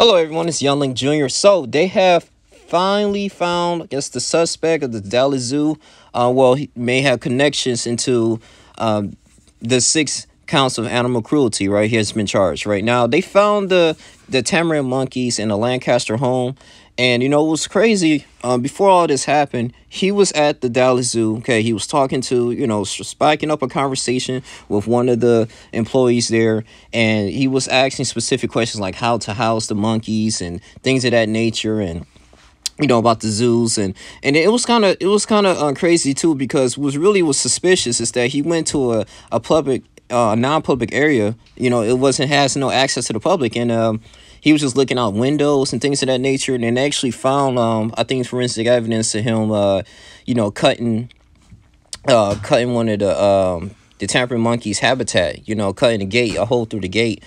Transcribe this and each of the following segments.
Hello, everyone. It's Yunglink Jr. So they have finally found, I guess, the suspect of the Dallas Zoo. Uh, well, he may have connections into um, the six counts of animal cruelty. Right, he has been charged. Right now, they found the the tamarin monkeys in a Lancaster home, and you know was crazy. Um, before all this happened, he was at the Dallas Zoo. Okay, he was talking to you know spiking up a conversation with one of the employees there, and he was asking specific questions like how to house the monkeys and things of that nature, and you know about the zoos and and it was kind of it was kind of uh, crazy too because what was really was suspicious is that he went to a, a public uh, non-public area you know it wasn't has no access to the public and um he was just looking out windows and things of that nature and then actually found um i think forensic evidence of him uh you know cutting uh cutting one of the um the tamarin monkey's habitat you know cutting the gate a hole through the gate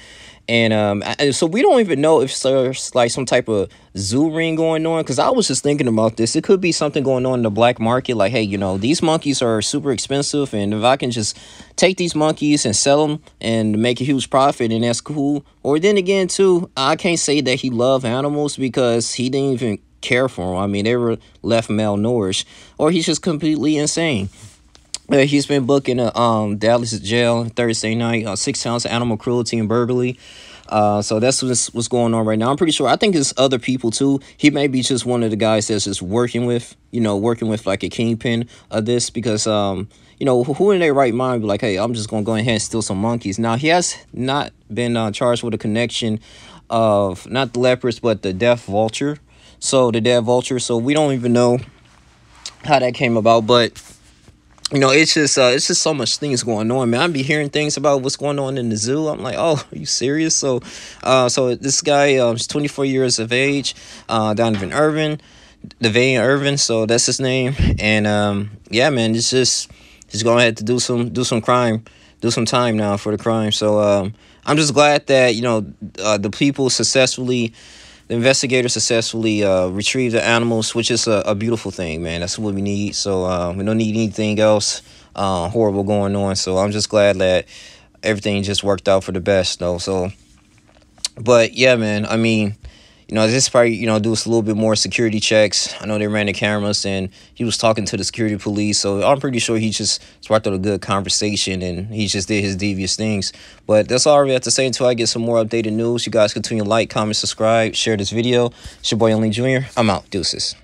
and um, so we don't even know if there's like some type of zoo ring going on. Because I was just thinking about this. It could be something going on in the black market. Like, hey, you know, these monkeys are super expensive. And if I can just take these monkeys and sell them and make a huge profit, and that's cool. Or then again, too, I can't say that he loved animals because he didn't even care for them. I mean, they were left malnourished. Or he's just completely insane. Uh, he's been booking a um Dallas jail Thursday night, uh, six counts of animal cruelty and burglary. Uh, so that's what's, what's going on right now. I'm pretty sure. I think it's other people too. He may be just one of the guys that's just working with, you know, working with like a kingpin of this because, um, you know, who in their right mind be like, hey, I'm just gonna go ahead and steal some monkeys. Now he has not been uh, charged with a connection of not the leopards but the deaf vulture. So the deaf vulture. So we don't even know how that came about, but you know, it's just uh, it's just so much things going on, man. I be hearing things about what's going on in the zoo. I'm like, oh, are you serious? So, uh, so this guy, um, he's 24 years of age, uh, Donovan Irvin, Davion Irvin. So that's his name. And um, yeah, man, it's just he's going to have to do some do some crime, do some time now for the crime. So um, I'm just glad that you know uh, the people successfully the investigators successfully uh, retrieved the animals, which is a, a, beautiful thing, man. That's what we need. So uh, we don't need anything else uh, horrible going on. So I'm just glad that everything just worked out for the best, though. So, but yeah, man. I mean, you know, this probably, you know, do us a little bit more security checks. I know they ran the cameras and he was talking to the security police. So I'm pretty sure he just sparked up a good conversation and he just did his devious things. But that's all we have to say until I get some more updated news. You guys continue to like, comment, subscribe, share this video. It's your boy Only Jr. I'm out. Deuces.